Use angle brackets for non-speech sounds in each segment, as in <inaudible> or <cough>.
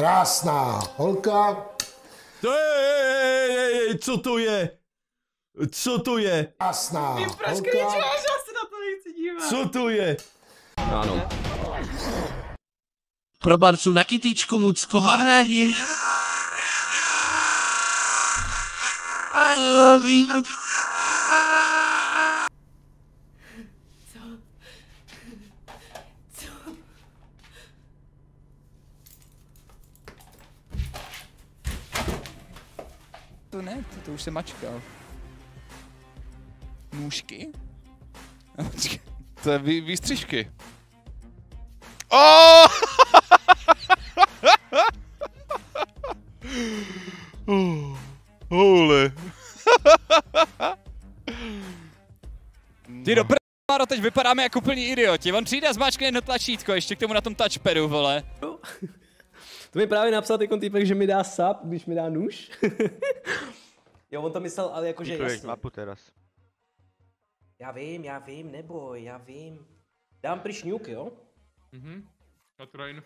Krásná holka, Ej, ej, ej, co to je? Co to je? krásná Proč holka. kričíš, já se na to nechci dívat. Co to je? Ano. Pro barcu na kytičku Lucko hraje. I love you. To ne, to, to už jsem mačkal. Nůžky? To je vý, výstřižky. Oh! <laughs> holy. Ty do pr***, teď vypadáme jako plní idioti. On přijde a zmáčkne jedno tlačítko, ještě k tomu na tom touchpadu, vole. To mi právě napsal teď týpek, že mi dá sap, když mi dá nůž. Jo, on to myslel, ale jakože jasně. mapu teraz. Já vím, já vím, neboj, já vím. Dám pryč ňuk, jo? Mhm. Katrain.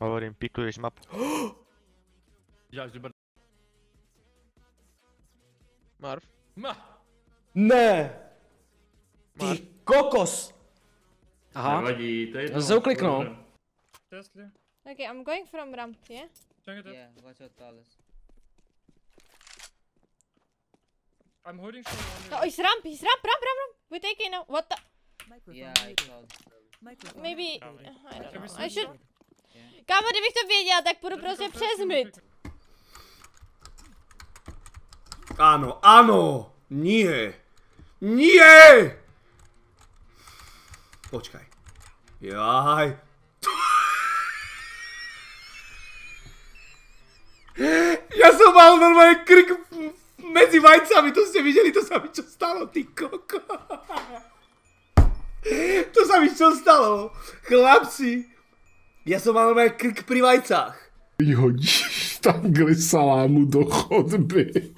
Hovorím, pikuješ mapu. <gasps> Děláš dobrý. Marv. Ma. Ne! Ty kokos! Aha. Nevadí, to je jedno. Dobře. Jestli. Okay, I'm going from ramp, yeah? Out. watch out, Palace. I'm holding on Oh, he's ramp, he's ramp, ramp, ramp, ramp. We're taking now. What the? Yeah, I called. Maybe, I Can don't we know. I should... short? Kámo, kdybych to věděla, tak půjdu prostě přes mid. Ano, ano, nie, nie! Počkaj. Jaj. <laughs> Já jsem mal normálně krk mezi vajcami, to jste viděli, to sami čo stalo, ty koko. To sami čo stalo, chlapci. Já jsem mal normálně krk pri vajcách. Hodíš takhle salámu do chodby.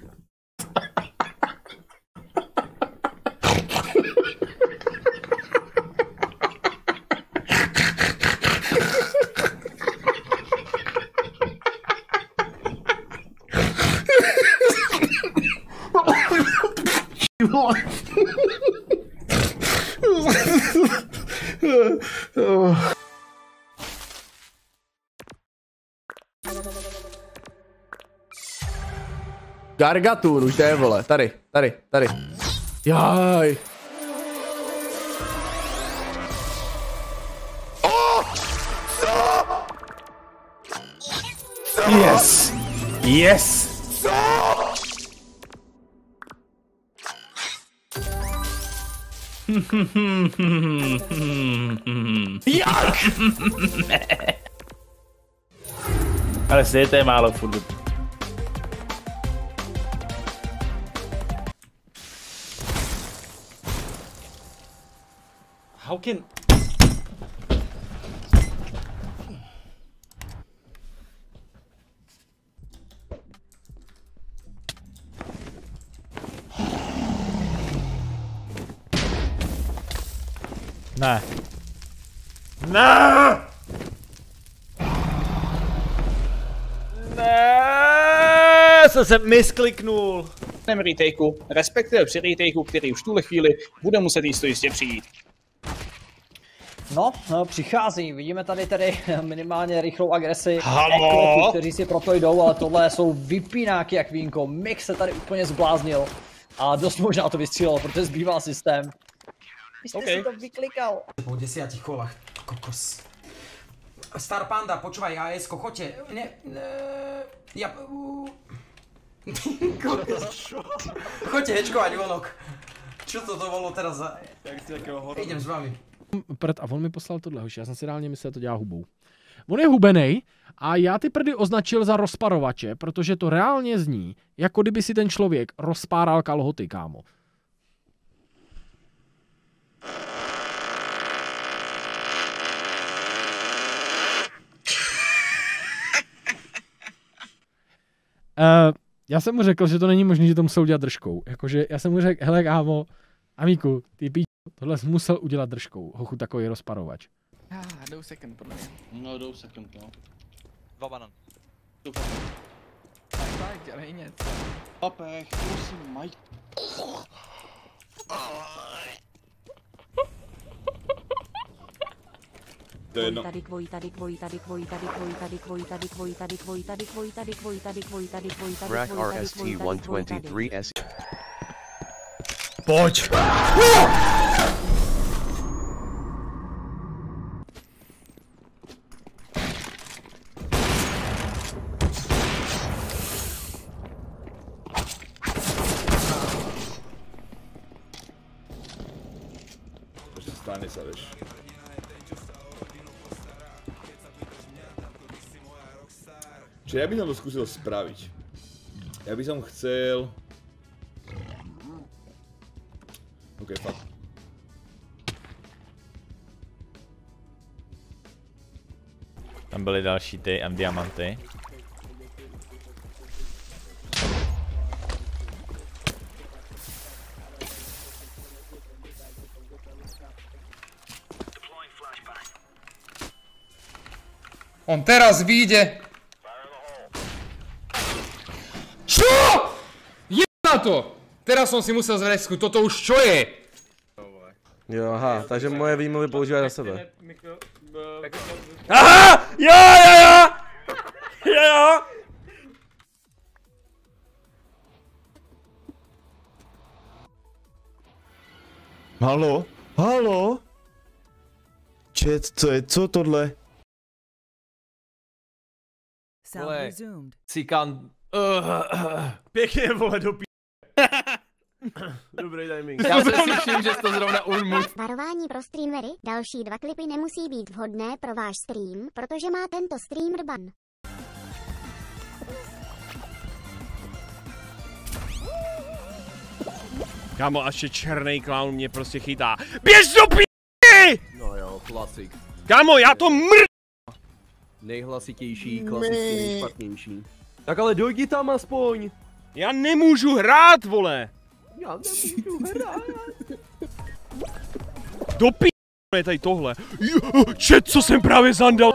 Gargatur, už jde, vole. Tady, tady, tady. Jaj. Yes. Yes. <laughs> Jak? <laughs> Ale svět je málo furt. How can... Ne. Ne! Ne! Jsem se miskliknul. retakeu, respektive při retakeu, který už v tuhle chvíli bude muset jisto jistě přijít. No, no, přichází. Vidíme tady tedy minimálně rychlou agresi. Halo? Ekleky, kteří si proto jdou, ale tohle jsou vypínáky jak vínko. Mix se tady úplně zbláznil. A dost možná to vystřílelo, protože zbývá systém. Vy jste OK. si to vyklikal. Po desiatich kolách, kokos. Star Panda, počúvaj, AS kochote. Ne, ne, ja... <laughs> Uh. Choďte hečkovať vonok. Čo to to bolo teraz za... Idem s vami. Prd a on mi poslal tohle, hoši. Já jsem si reálně myslel, že to dělá hubou. On je hubenej a já ty prdy označil za rozparovače, protože to reálně zní, jako kdyby si ten člověk rozpáral kalhoty, kámo. Uh, já jsem mu řekl, že to není možné, že to musel udělat držkou. Jakože já jsem mu řekl, hele kámo, Amíku, ty píč, tohle jsi musel udělat držkou, hochu takový rozparovač. Ah, jdou second, podle mě. No, jdou second, no. Dva banan. Tak, dělej něco. Papech, prosím, Mike. they're not. Rack RST 123 S. Bodge. Stanislavish. Čiže ja by som to skúsil spraviť. Ja by som chcel... OK, fuck. Tam byly další ty M diamanty. On teraz vyjde. Čo? Je na to! Teraz som si musel zresku, toto už čo je? Jo, aha, takže moje výmluvy používají na sebe. Aha! Jo, jo, jo! Jo, jo! Halo? Halo? Čet, co je, co tohle? Vole, Cikán. Pěkně, vole, do pí... <coughs> Dobrý timing. Já se slyším, že jsi to zrovna ulmu. Varování pro streamery, další dva klipy nemusí být vhodné pro váš stream, protože má tento streamer ban. Kámo, až je černý clown mě prostě chytá. Běž do pí! No jo, klasik. Kámo, já to mr... Nejhlasitější, klasicky nejšpatnější. Tak ale dojdi tam aspoň. Já nemůžu hrát, vole. Já nemůžu hrát. Do pí... je tady tohle. Čet, co jsem právě zandal.